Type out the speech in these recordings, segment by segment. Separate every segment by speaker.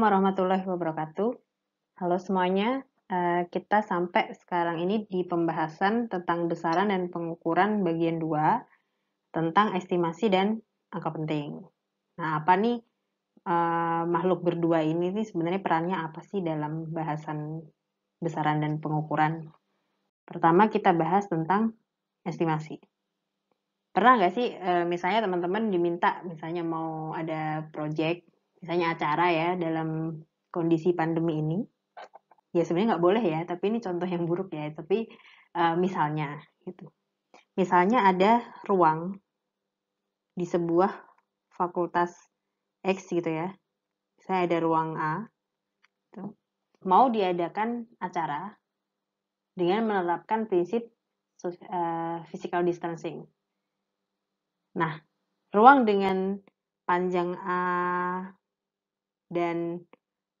Speaker 1: Assalamualaikum warahmatullahi wabarakatuh. Halo semuanya, eh, kita sampai sekarang ini di pembahasan tentang besaran dan pengukuran bagian 2 tentang estimasi dan angka penting. Nah, apa nih eh, makhluk berdua ini nih sebenarnya perannya apa sih dalam bahasan besaran dan pengukuran? Pertama kita bahas tentang estimasi. Pernah nggak sih eh, misalnya teman-teman diminta misalnya mau ada project misalnya acara ya dalam kondisi pandemi ini ya sebenarnya nggak boleh ya tapi ini contoh yang buruk ya. Tapi uh, misalnya gitu. Misalnya ada ruang di sebuah fakultas X gitu ya. Saya ada ruang A gitu. mau diadakan acara dengan menerapkan prinsip uh, physical distancing. Nah ruang dengan panjang A dan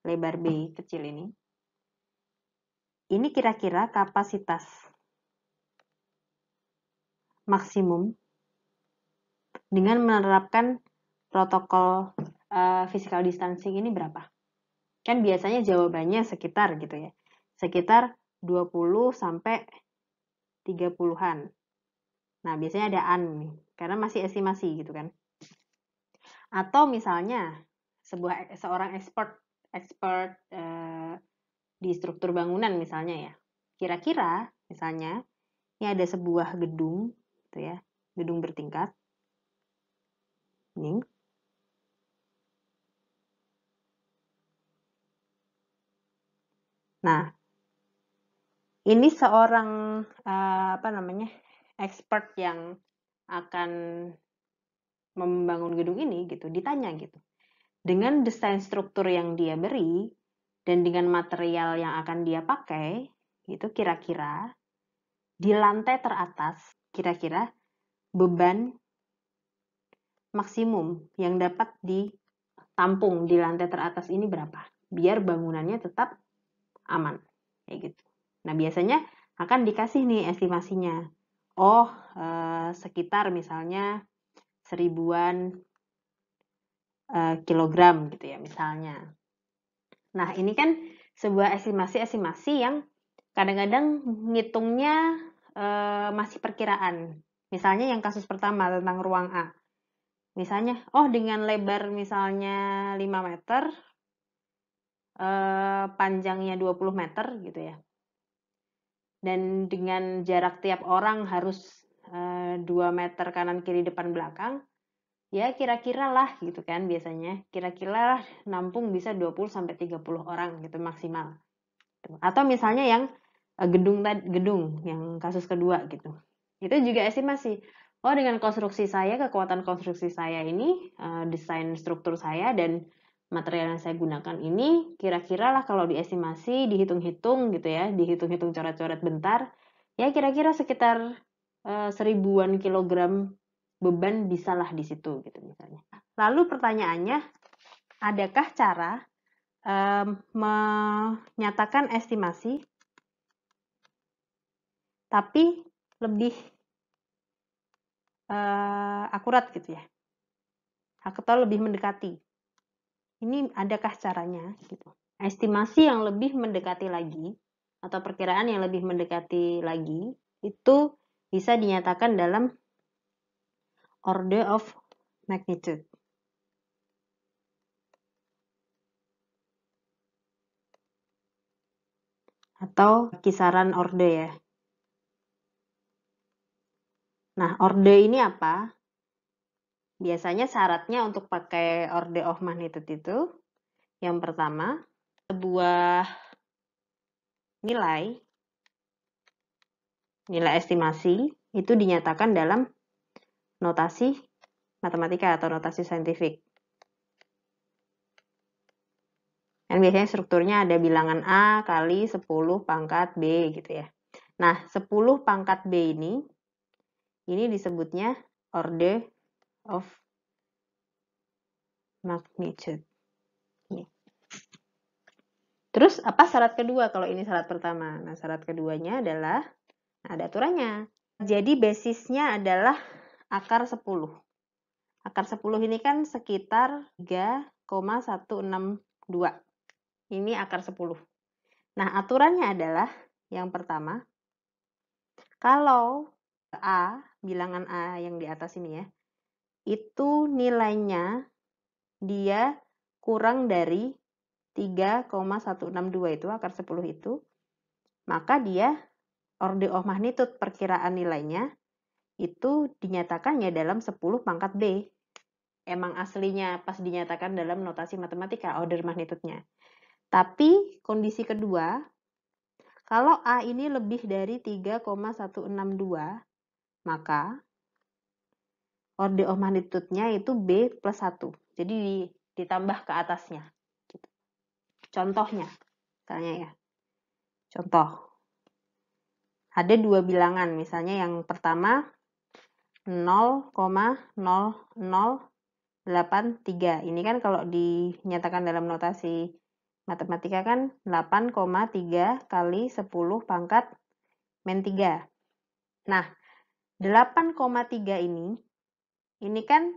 Speaker 1: lebar B kecil ini. Ini kira-kira kapasitas maksimum dengan menerapkan protokol uh, physical distancing ini berapa? Kan biasanya jawabannya sekitar gitu ya. Sekitar 20 sampai 30-an. Nah, biasanya ada an nih, karena masih estimasi gitu kan. Atau misalnya sebuah seorang expert expert uh, di struktur bangunan misalnya ya. Kira-kira misalnya ini ada sebuah gedung gitu ya, gedung bertingkat. Ini. Nah, ini seorang uh, apa namanya expert yang akan membangun gedung ini gitu ditanya gitu dengan desain struktur yang dia beri dan dengan material yang akan dia pakai, itu kira-kira di lantai teratas, kira-kira beban maksimum yang dapat ditampung di lantai teratas ini berapa? Biar bangunannya tetap aman, kayak gitu. Nah, biasanya akan dikasih nih estimasinya. Oh, eh, sekitar misalnya seribuan uh, kilogram gitu ya misalnya. Nah ini kan sebuah estimasi-estimasi yang kadang-kadang ngitungnya uh, masih perkiraan. Misalnya yang kasus pertama tentang ruang A. Misalnya, oh dengan lebar misalnya 5 meter, uh, panjangnya 20 meter gitu ya. Dan dengan jarak tiap orang harus uh, 2 meter kanan kiri depan belakang, ya kira-kira lah gitu kan biasanya kira-kira nampung bisa 20 sampai 30 orang gitu maksimal. Atau misalnya yang uh, gedung gedung yang kasus kedua gitu. Itu juga estimasi. Oh dengan konstruksi saya, kekuatan konstruksi saya ini, uh, desain struktur saya dan material yang saya gunakan ini kira-kira lah kalau diestimasi, dihitung-hitung gitu ya, dihitung-hitung coret-coret bentar, ya kira-kira sekitar uh, seribuan kilogram beban bisalah di situ gitu misalnya. Lalu pertanyaannya, adakah cara um, menyatakan estimasi tapi lebih uh, akurat gitu ya? Atau lebih mendekati? Ini adakah caranya gitu? Estimasi yang lebih mendekati lagi atau perkiraan yang lebih mendekati lagi itu bisa dinyatakan dalam order of magnitude. Atau kisaran orde ya. Nah, orde ini apa? Biasanya syaratnya untuk pakai order of magnitude itu, yang pertama, sebuah nilai, nilai estimasi, itu dinyatakan dalam notasi matematika atau notasi saintifik. Kan biasanya strukturnya ada bilangan A kali 10 pangkat B gitu ya. Nah, 10 pangkat B ini, ini disebutnya order of magnitude. Terus apa syarat kedua kalau ini syarat pertama? Nah, syarat keduanya adalah ada aturannya. Jadi basisnya adalah akar 10. Akar 10 ini kan sekitar 3,162. ini akar 10. Nah, aturannya adalah yang pertama, kalau A, bilangan A yang di atas ini ya, itu nilainya dia kurang dari 3,162 itu, akar 10 itu, maka dia order of magnitude perkiraan nilainya itu dinyatakannya dalam 10 pangkat B. Emang aslinya pas dinyatakan dalam notasi matematika order magnitude-nya. Tapi kondisi kedua, kalau A ini lebih dari 3,162, maka order of magnitude-nya itu B plus 1. Jadi ditambah ke atasnya. Gitu. Contohnya, misalnya ya. Contoh, ada dua bilangan. Misalnya yang pertama 0,0083. Ini kan kalau dinyatakan dalam notasi matematika kan 8,3 kali 10 pangkat min 3. Nah, 8,3 ini, ini kan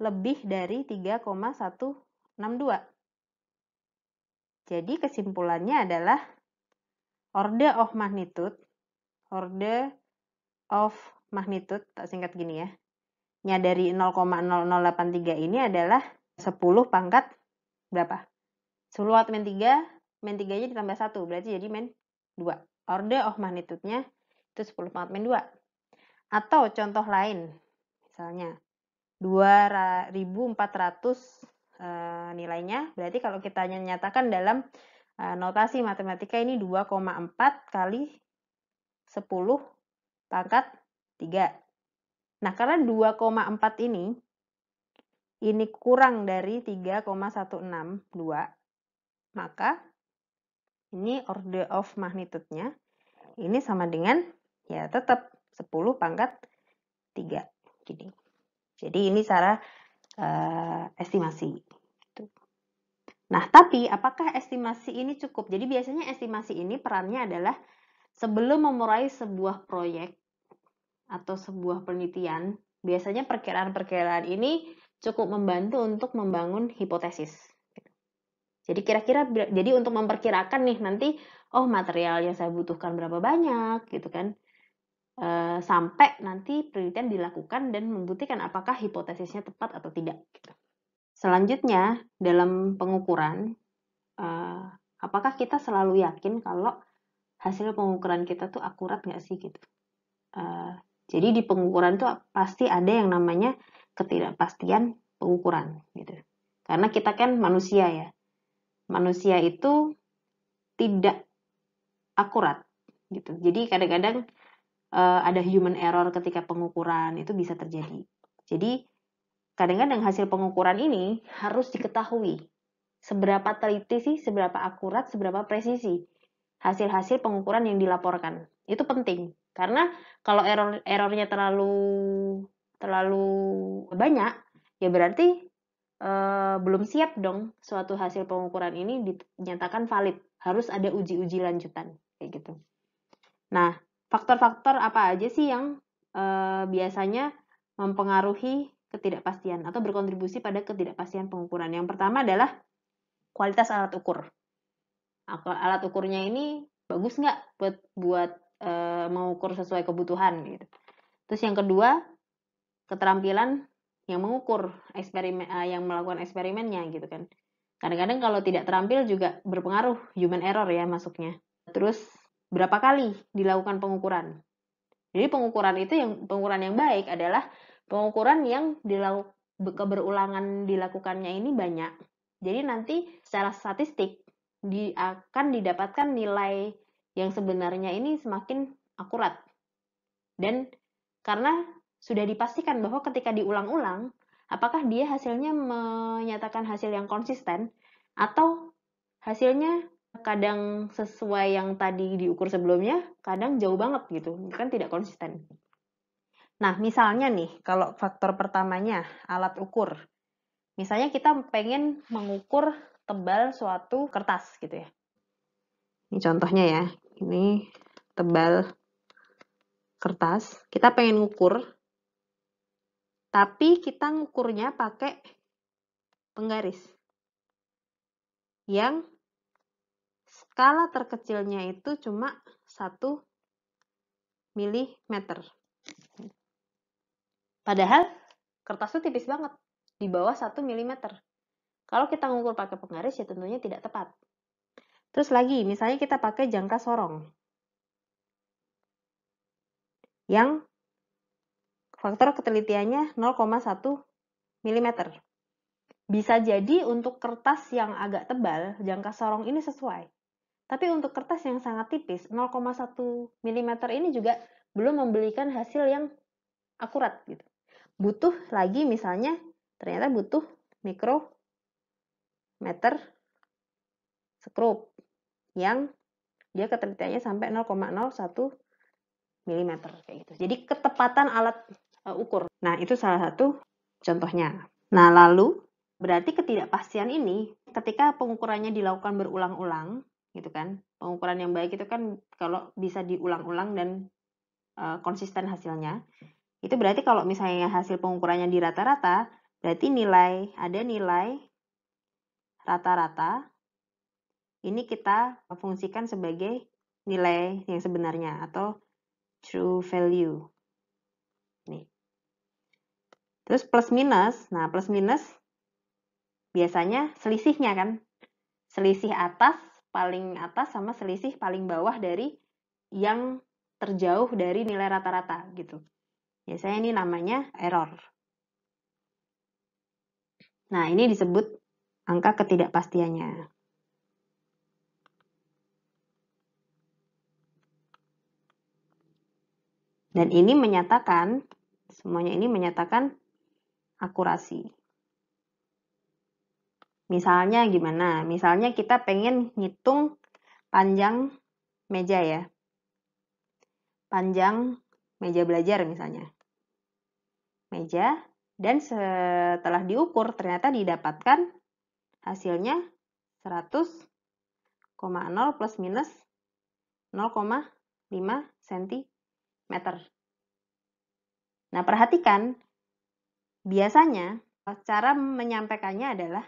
Speaker 1: lebih dari 3,162. Jadi kesimpulannya adalah order of magnitude order of magnitude, tak singkat gini ya, nya dari 0,0083 ini adalah 10 pangkat berapa? 10 watt min 3, min 3 nya ditambah 1, berarti jadi min 2. Order of magnitude-nya itu 10 pangkat min 2. Atau contoh lain, misalnya 2400 e, nilainya, berarti kalau kita nyatakan dalam e, notasi matematika ini 2,4 kali 10 pangkat 3. Nah, karena 2,4 ini, ini kurang dari 3,162, maka ini order of magnitude-nya, ini sama dengan, ya tetap 10 pangkat 3. Gini. Jadi ini cara uh, estimasi. Gitu. Nah, tapi apakah estimasi ini cukup? Jadi biasanya estimasi ini perannya adalah Sebelum memulai sebuah proyek atau sebuah penelitian, biasanya perkiraan-perkiraan ini cukup membantu untuk membangun hipotesis. Jadi kira-kira jadi untuk memperkirakan nih nanti oh material yang saya butuhkan berapa banyak gitu kan. E, sampai nanti penelitian dilakukan dan membuktikan apakah hipotesisnya tepat atau tidak gitu. Selanjutnya dalam pengukuran e, apakah kita selalu yakin kalau hasil pengukuran kita tuh akurat nggak sih gitu. Uh, jadi di pengukuran tuh pasti ada yang namanya ketidakpastian pengukuran gitu. Karena kita kan manusia ya. Manusia itu tidak akurat gitu. Jadi kadang-kadang uh, ada human error ketika pengukuran itu bisa terjadi. Jadi kadang-kadang hasil pengukuran ini harus diketahui seberapa teliti sih, seberapa akurat, seberapa presisi hasil-hasil pengukuran yang dilaporkan. Itu penting karena kalau error errornya terlalu terlalu banyak, ya berarti eh, belum siap dong suatu hasil pengukuran ini dinyatakan valid. Harus ada uji-uji lanjutan kayak gitu. Nah, faktor-faktor apa aja sih yang eh, biasanya mempengaruhi ketidakpastian atau berkontribusi pada ketidakpastian pengukuran? Yang pertama adalah kualitas alat ukur alat ukurnya ini bagus nggak buat buat e, mengukur sesuai kebutuhan gitu. Terus yang kedua keterampilan yang mengukur eksperimen e, yang melakukan eksperimennya gitu kan. Kadang-kadang kalau tidak terampil juga berpengaruh human error ya masuknya. Terus berapa kali dilakukan pengukuran? Jadi pengukuran itu yang pengukuran yang baik adalah pengukuran yang dilakukan keberulangan dilakukannya ini banyak. Jadi nanti secara statistik di, akan didapatkan nilai yang sebenarnya ini semakin akurat. Dan karena sudah dipastikan bahwa ketika diulang-ulang, apakah dia hasilnya menyatakan hasil yang konsisten atau hasilnya kadang sesuai yang tadi diukur sebelumnya, kadang jauh banget gitu, kan tidak konsisten. Nah, misalnya nih, kalau faktor pertamanya alat ukur. Misalnya kita pengen mengukur tebal suatu kertas gitu ya. Ini contohnya ya. Ini tebal kertas. Kita pengen ngukur. Tapi kita ngukurnya pakai penggaris. Yang skala terkecilnya itu cuma 1 mm. Padahal kertas itu tipis banget, di bawah 1 mm. Kalau kita ngukur pakai penggaris ya tentunya tidak tepat. Terus lagi, misalnya kita pakai jangka sorong. Yang faktor ketelitiannya 0,1 mm. Bisa jadi untuk kertas yang agak tebal, jangka sorong ini sesuai. Tapi untuk kertas yang sangat tipis, 0,1 mm ini juga belum memberikan hasil yang akurat gitu. Butuh lagi misalnya ternyata butuh mikrometer skrup yang dia ketelitiannya sampai 0,01 mm kayak gitu. Jadi ketepatan alat uh, ukur. Nah, itu salah satu contohnya. Nah, lalu berarti ketidakpastian ini ketika pengukurannya dilakukan berulang-ulang gitu kan. Pengukuran yang baik itu kan kalau bisa diulang-ulang dan uh, konsisten hasilnya. Itu berarti kalau misalnya hasil pengukurannya di rata-rata, berarti nilai ada nilai rata-rata ini kita fungsikan sebagai nilai yang sebenarnya atau true value. Nih. Terus plus minus, nah plus minus biasanya selisihnya kan. Selisih atas paling atas sama selisih paling bawah dari yang terjauh dari nilai rata-rata gitu. Biasanya ini namanya error. Nah, ini disebut angka ketidakpastiannya. Dan ini menyatakan, semuanya ini menyatakan akurasi. Misalnya gimana? Misalnya kita pengen ngitung panjang meja ya. Panjang meja belajar misalnya. Meja dan setelah diukur ternyata didapatkan hasilnya 100,0 plus minus 0,5 cm. Nah, perhatikan biasanya cara menyampaikannya adalah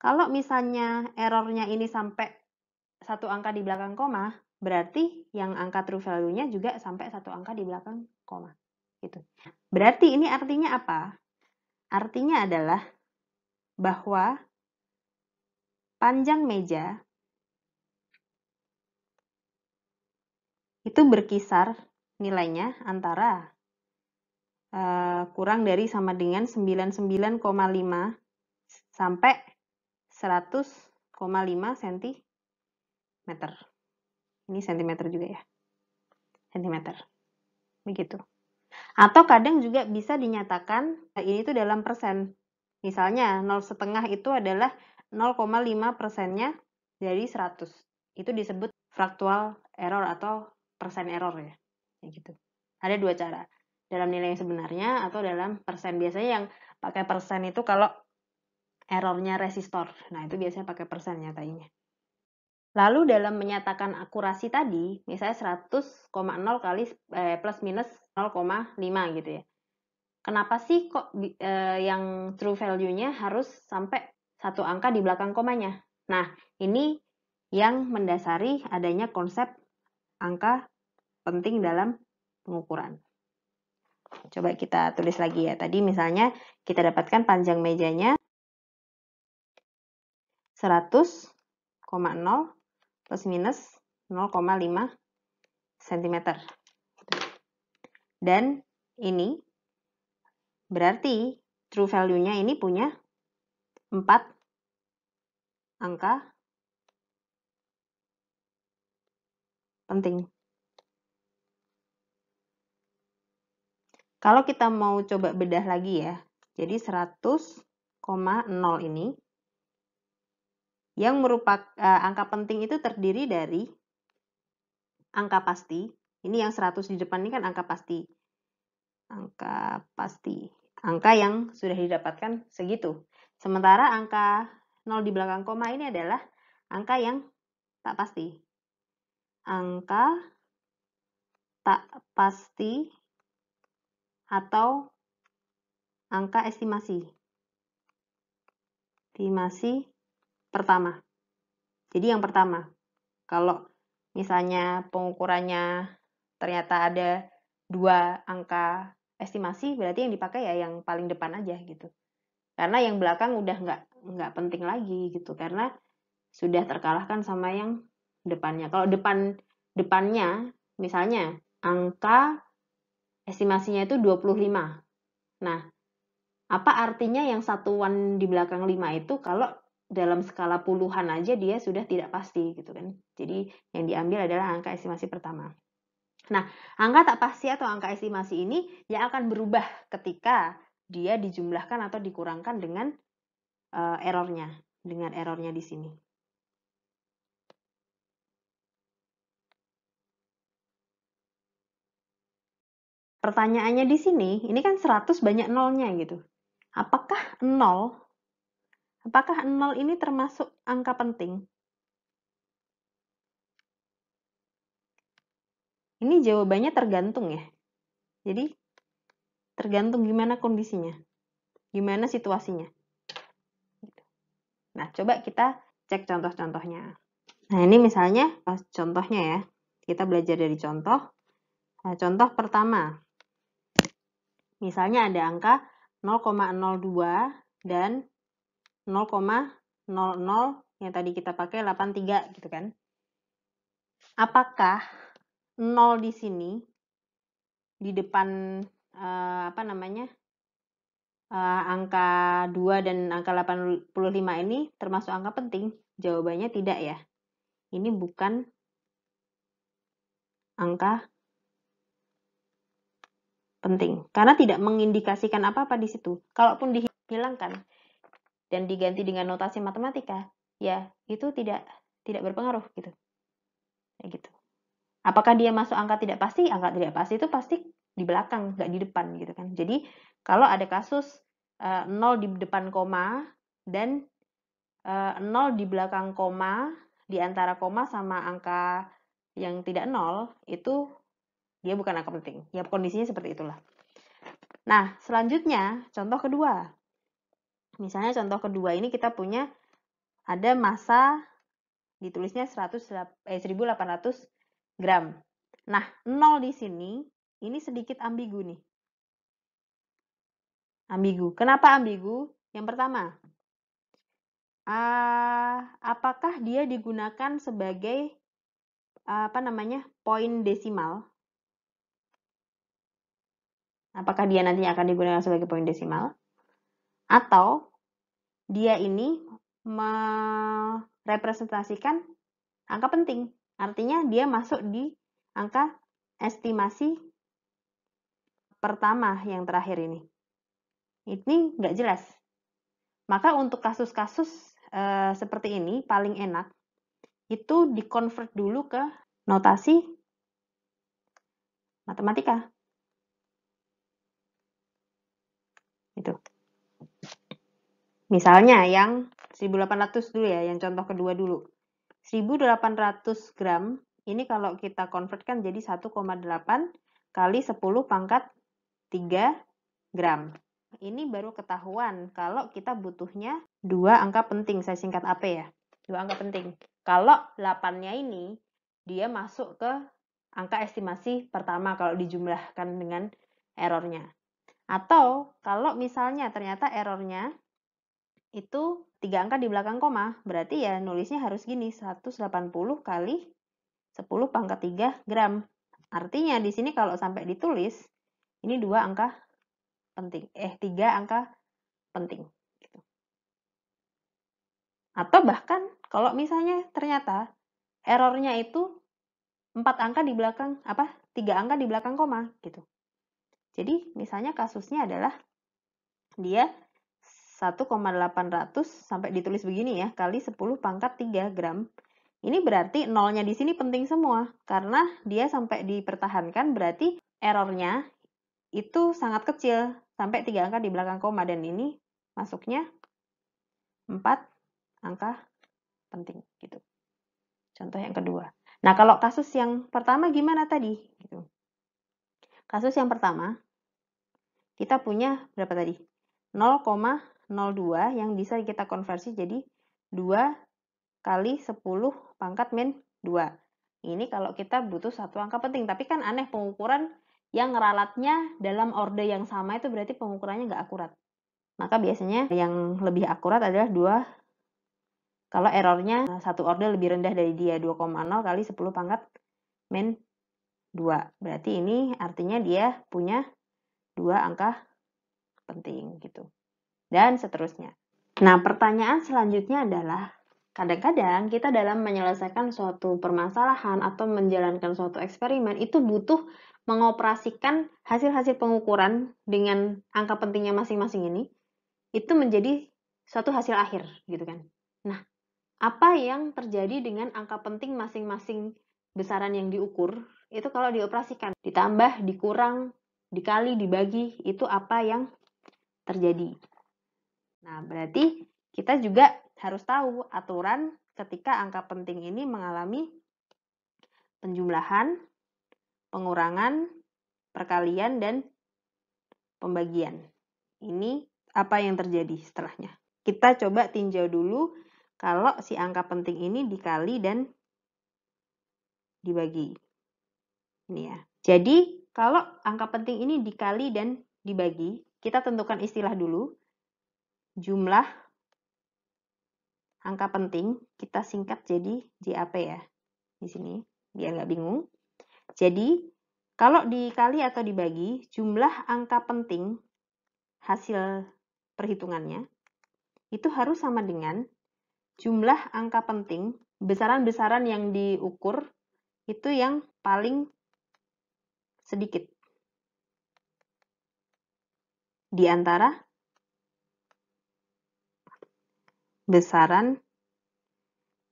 Speaker 1: kalau misalnya errornya ini sampai satu angka di belakang koma, berarti yang angka true value-nya juga sampai satu angka di belakang koma. Gitu. Berarti ini artinya apa? Artinya adalah bahwa panjang meja itu berkisar nilainya antara uh, kurang dari sama dengan 99,5 sampai 100,5 cm. Ini cm juga ya. Cm. Begitu. Atau kadang juga bisa dinyatakan ini itu dalam persen. Misalnya 0 setengah itu adalah 0,5 persennya dari 100. Itu disebut fractal error atau persen error ya. Gitu. Ada dua cara. Dalam nilai yang sebenarnya atau dalam persen. Biasanya yang pakai persen itu kalau errornya resistor. Nah, itu biasanya pakai persen nyatainya. Lalu dalam menyatakan akurasi tadi, misalnya 100,0 kali eh, plus minus 0,5 gitu ya. Kenapa sih kok eh, yang true value-nya harus sampai satu angka di belakang komanya? Nah, ini yang mendasari adanya konsep angka penting dalam pengukuran. Coba kita tulis lagi ya. Tadi misalnya kita dapatkan panjang mejanya 100,0 plus minus 0,5 cm. Dan ini berarti true value-nya ini punya 4 angka penting. Kalau kita mau coba bedah lagi ya, jadi 100,0 ini yang merupakan uh, angka penting itu terdiri dari angka pasti. Ini yang 100 di depan ini kan angka pasti. Angka pasti. Angka yang sudah didapatkan segitu. Sementara angka 0 di belakang koma ini adalah angka yang tak pasti. Angka tak pasti atau angka estimasi. Estimasi pertama. Jadi yang pertama, Kalau misalnya pengukurannya ternyata ada dua angka estimasi, berarti yang dipakai ya yang paling depan aja gitu. Karena yang belakang udah nggak nggak penting lagi gitu, karena sudah terkalahkan sama yang depannya. Kalau depan depannya, misalnya angka estimasinya itu 25. Nah, apa artinya yang satuan di belakang 5 itu kalau dalam skala puluhan aja dia sudah tidak pasti gitu kan. Jadi yang diambil adalah angka estimasi pertama. Nah, angka tak pasti atau angka estimasi ini yang akan berubah ketika dia dijumlahkan atau dikurangkan dengan uh, errornya, dengan errornya di sini. Pertanyaannya di sini, ini kan 100 banyak nolnya gitu. Apakah 0 Apakah 0 ini termasuk angka penting? Ini jawabannya tergantung ya. Jadi, tergantung gimana kondisinya. Gimana situasinya. Nah, coba kita cek contoh-contohnya. Nah, ini misalnya contohnya ya. Kita belajar dari contoh. Nah, contoh pertama. Misalnya ada angka 0,02 dan 0,00 yang tadi kita pakai 83 gitu kan. Apakah 0 di sini di depan uh, apa namanya? Uh, angka 2 dan angka 85 ini termasuk angka penting? Jawabannya tidak ya. Ini bukan angka penting karena tidak mengindikasikan apa-apa di situ. Kalaupun dihilangkan, dan diganti dengan notasi matematika, ya itu tidak tidak berpengaruh gitu. Kayak gitu. Apakah dia masuk angka tidak pasti? Angka tidak pasti itu pasti di belakang, nggak di depan gitu kan. Jadi kalau ada kasus uh, eh, 0 di depan koma dan uh, eh, 0 di belakang koma, di antara koma sama angka yang tidak nol, itu dia bukan angka penting. Ya kondisinya seperti itulah. Nah, selanjutnya contoh kedua. Misalnya contoh kedua ini kita punya ada masa ditulisnya 100 eh, 1800 gram. Nah, 0 di sini ini sedikit ambigu nih. Ambigu. Kenapa ambigu? Yang pertama, uh, apakah dia digunakan sebagai uh, apa namanya poin desimal? Apakah dia nantinya akan digunakan sebagai poin desimal? Atau dia ini merepresentasikan angka penting. Artinya dia masuk di angka estimasi pertama yang terakhir ini. Ini nggak jelas. Maka untuk kasus-kasus e, seperti ini paling enak itu dikonvert dulu ke notasi matematika. Itu. Misalnya yang 1800 dulu ya, yang contoh kedua dulu. 1800 gram, ini kalau kita konvertkan jadi 1,8 kali 10 pangkat 3 gram. Ini baru ketahuan kalau kita butuhnya dua angka penting, saya singkat AP ya. Dua angka penting. Kalau 8-nya ini, dia masuk ke angka estimasi pertama kalau dijumlahkan dengan errornya. Atau kalau misalnya ternyata errornya itu tiga angka di belakang koma, berarti ya nulisnya harus gini, 180 kali 10 pangkat 3 gram. Artinya di sini kalau sampai ditulis, ini dua angka penting, eh tiga angka penting. Gitu. Atau bahkan kalau misalnya ternyata errornya itu empat angka di belakang apa tiga angka di belakang koma gitu. Jadi misalnya kasusnya adalah dia 1,800 sampai ditulis begini ya, kali 10 pangkat 3 gram. Ini berarti nolnya di sini penting semua, karena dia sampai dipertahankan berarti errornya itu sangat kecil, sampai 3 angka di belakang koma, dan ini masuknya 4 angka penting. gitu. Contoh yang kedua. Nah, kalau kasus yang pertama gimana tadi? Gitu. Kasus yang pertama, kita punya berapa tadi? 0, 02 yang bisa kita konversi jadi 2 kali 10 pangkat min 2. Ini kalau kita butuh satu angka penting, tapi kan aneh pengukuran yang ralatnya dalam orde yang sama itu berarti pengukurannya nggak akurat. Maka biasanya yang lebih akurat adalah 2 kalau errornya satu orde lebih rendah dari dia 2,0 kali 10 pangkat min 2. Berarti ini artinya dia punya dua angka penting gitu. Dan seterusnya. Nah, pertanyaan selanjutnya adalah kadang-kadang kita dalam menyelesaikan suatu permasalahan atau menjalankan suatu eksperimen itu butuh mengoperasikan hasil-hasil pengukuran dengan angka pentingnya masing-masing ini itu menjadi suatu hasil akhir gitu kan. Nah, apa yang terjadi dengan angka penting masing-masing besaran yang diukur itu kalau dioperasikan ditambah, dikurang, dikali, dibagi itu apa yang terjadi. Nah, berarti kita juga harus tahu aturan ketika angka penting ini mengalami penjumlahan, pengurangan, perkalian, dan pembagian. Ini apa yang terjadi setelahnya. Kita coba tinjau dulu kalau si angka penting ini dikali dan dibagi. Ini ya. Jadi, kalau angka penting ini dikali dan dibagi, kita tentukan istilah dulu. Jumlah angka penting kita singkat jadi JAP ya. Di sini, biar nggak bingung. Jadi, kalau dikali atau dibagi, jumlah angka penting hasil perhitungannya itu harus sama dengan jumlah angka penting besaran-besaran yang diukur itu yang paling sedikit di antara besaran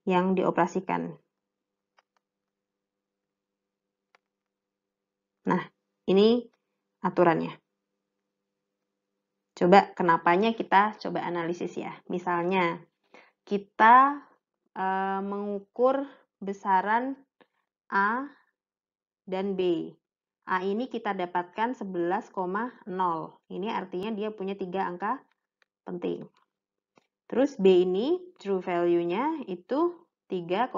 Speaker 1: yang dioperasikan. Nah, ini aturannya. Coba kenapanya kita coba analisis ya. Misalnya, kita e, mengukur besaran A dan B. A ini kita dapatkan 11,0. Ini artinya dia punya tiga angka penting. Terus B ini true value-nya itu 3,0.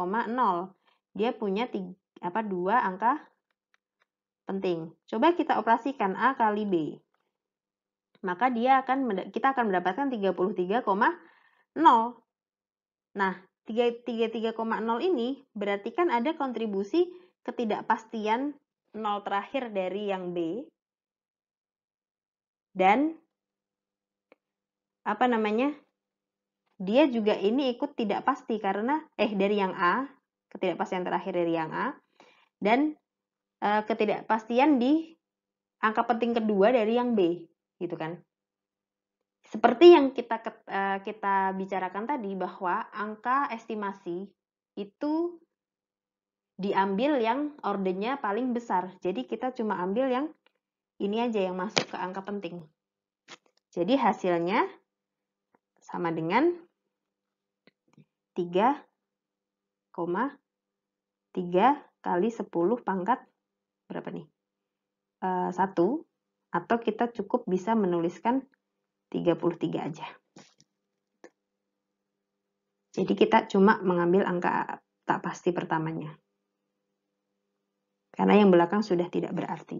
Speaker 1: Dia punya tiga, apa, dua angka penting. Coba kita operasikan A kali B. Maka dia akan kita akan mendapatkan 33,0. Nah, 33,0 ini berarti kan ada kontribusi ketidakpastian 0 terakhir dari yang B dan apa namanya? Dia juga ini ikut tidak pasti karena eh dari yang A, ketidakpastian terakhir dari yang A dan uh, ketidakpastian di angka penting kedua dari yang B, gitu kan? Seperti yang kita uh, kita bicarakan tadi bahwa angka estimasi itu diambil yang ordernya paling besar. Jadi kita cuma ambil yang ini aja yang masuk ke angka penting. Jadi hasilnya sama dengan 3,3 kali 10 pangkat berapa nih? Uh, satu atau kita cukup bisa menuliskan 33 aja. Jadi kita cuma mengambil angka tak pasti pertamanya. Karena yang belakang sudah tidak berarti.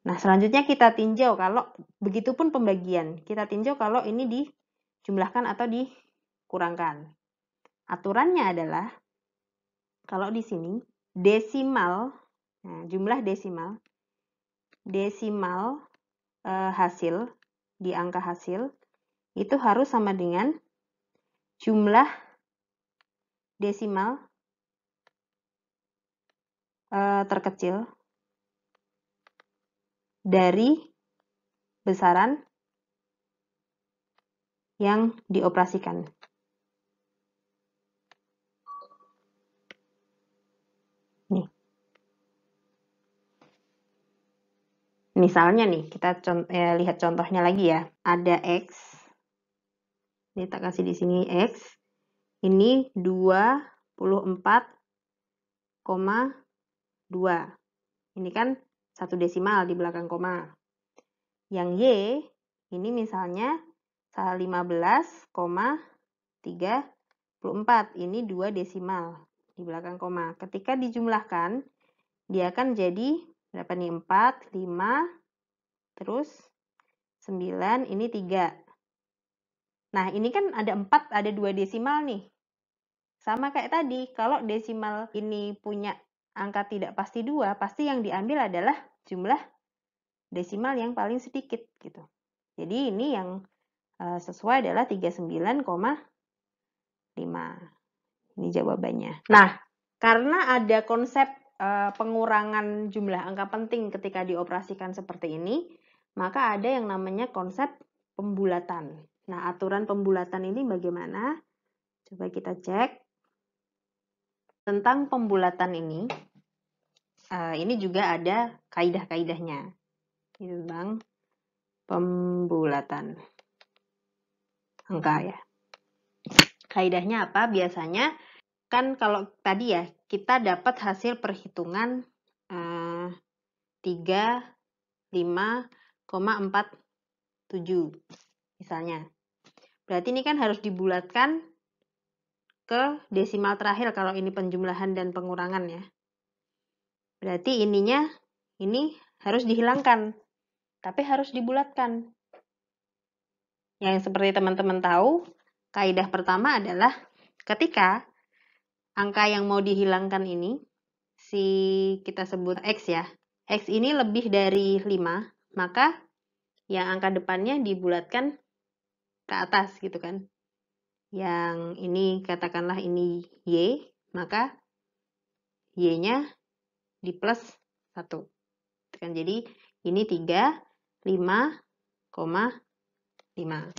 Speaker 1: Nah, selanjutnya kita tinjau kalau begitupun pembagian. Kita tinjau kalau ini dijumlahkan atau dikurangkan. Aturannya adalah kalau di sini desimal Nah, jumlah desimal desimal e, hasil di angka hasil itu harus sama dengan jumlah desimal e, terkecil dari besaran yang dioperasikan. Misalnya nih, kita cont eh, lihat contohnya lagi ya. Ada X. Ini tak kasih di sini X. Ini 24,2. Ini kan satu desimal di belakang koma. Yang Y, ini misalnya 15,34. Ini dua desimal di belakang koma. Ketika dijumlahkan, dia akan jadi berapa nih? 4, 5, terus 9, ini 3. Nah, ini kan ada 4, ada 2 desimal nih. Sama kayak tadi, kalau desimal ini punya angka tidak pasti 2, pasti yang diambil adalah jumlah desimal yang paling sedikit gitu. Jadi ini yang uh, sesuai adalah 39,5. Ini jawabannya. Nah, karena ada konsep uh, pengurangan jumlah angka penting ketika dioperasikan seperti ini, maka ada yang namanya konsep pembulatan. Nah, aturan pembulatan ini bagaimana? Coba kita cek. Tentang pembulatan ini, uh, ini juga ada kaidah-kaidahnya. Tentang pembulatan angka ya. Kaidahnya apa? Biasanya kan kalau tadi ya kita dapat hasil perhitungan eh, 3 5,47 misalnya. Berarti ini kan harus dibulatkan ke desimal terakhir kalau ini penjumlahan dan pengurangan ya. Berarti ininya ini harus dihilangkan, tapi harus dibulatkan. Yang seperti teman-teman tahu, kaidah pertama adalah ketika angka yang mau dihilangkan ini, si kita sebut X ya, X ini lebih dari 5, maka yang angka depannya dibulatkan ke atas gitu kan. Yang ini katakanlah ini Y, maka Y-nya di plus 1. Kan jadi ini 3, 5, 5.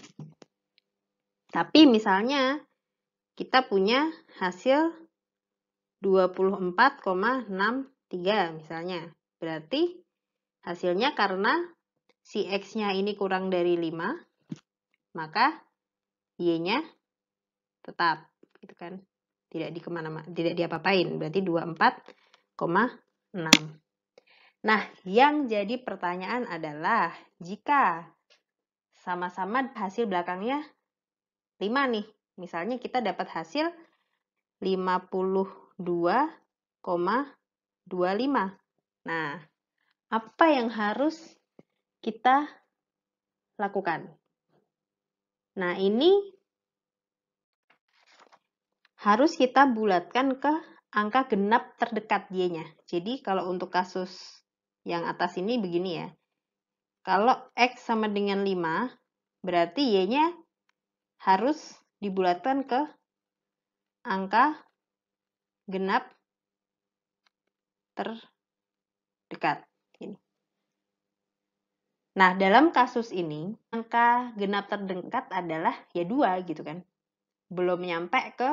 Speaker 1: Tapi misalnya kita punya hasil 24,63 misalnya. Berarti hasilnya karena si X-nya ini kurang dari 5, maka Y-nya tetap gitu kan. Tidak di ke mana tidak diapa-apain. Berarti 24,6. Nah, yang jadi pertanyaan adalah jika sama-sama hasil belakangnya 5 nih. Misalnya kita dapat hasil 52,25. Nah, apa yang harus kita lakukan? Nah, ini harus kita bulatkan ke angka genap terdekat Y-nya. Jadi, kalau untuk kasus yang atas ini begini ya. Kalau X sama dengan 5, berarti Y-nya harus dibulatkan ke angka genap terdekat. Ini. Nah, dalam kasus ini, angka genap terdekat adalah ya dua gitu kan. Belum nyampe ke,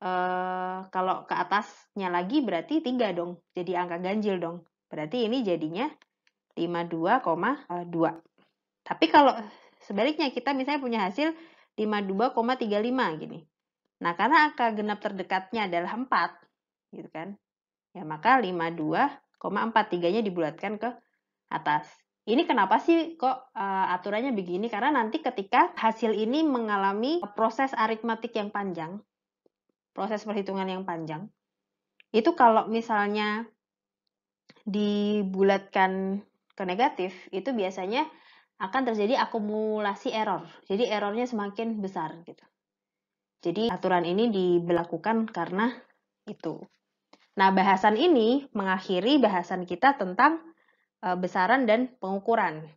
Speaker 1: eh, kalau ke atasnya lagi berarti tiga dong. Jadi angka ganjil dong. Berarti ini jadinya 52,2. Tapi kalau sebaliknya kita misalnya punya hasil 52,35 gini. Nah, karena angka genap terdekatnya adalah 4, gitu kan. Ya, maka 52,4 tiganya dibulatkan ke atas. Ini kenapa sih kok uh, aturannya begini? Karena nanti ketika hasil ini mengalami proses aritmatik yang panjang, proses perhitungan yang panjang, itu kalau misalnya dibulatkan ke negatif, itu biasanya akan terjadi akumulasi error. Jadi errornya semakin besar gitu. Jadi aturan ini diberlakukan karena itu. Nah, bahasan ini mengakhiri bahasan kita tentang e, besaran dan pengukuran.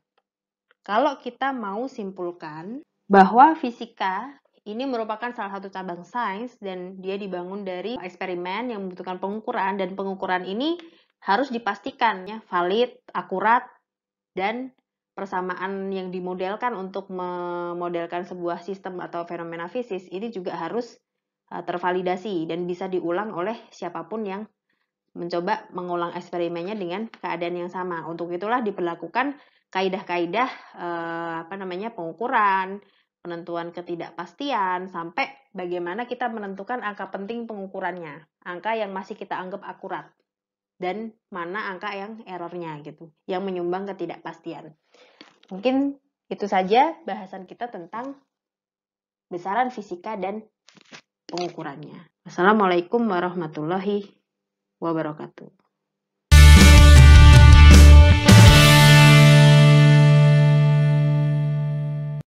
Speaker 1: Kalau kita mau simpulkan bahwa fisika ini merupakan salah satu cabang sains dan dia dibangun dari eksperimen yang membutuhkan pengukuran dan pengukuran ini harus dipastikan ya valid, akurat dan persamaan yang dimodelkan untuk memodelkan sebuah sistem atau fenomena fisik ini juga harus uh, tervalidasi dan bisa diulang oleh siapa pun yang mencoba mengulang eksperimennya dengan keadaan yang sama. Untuk itulah diperlakukan kaidah-kaidah uh, apa namanya pengukuran, penentuan ketidakpastian sampai bagaimana kita menentukan angka penting pengukurannya, angka yang masih kita anggap akurat dan mana angka yang errornya gitu, yang menyumbang ketidakpastian. Mungkin itu saja bahasan kita tentang besaran fisika dan pengukurannya. Wassalamualaikum warahmatullahi wabarakatuh.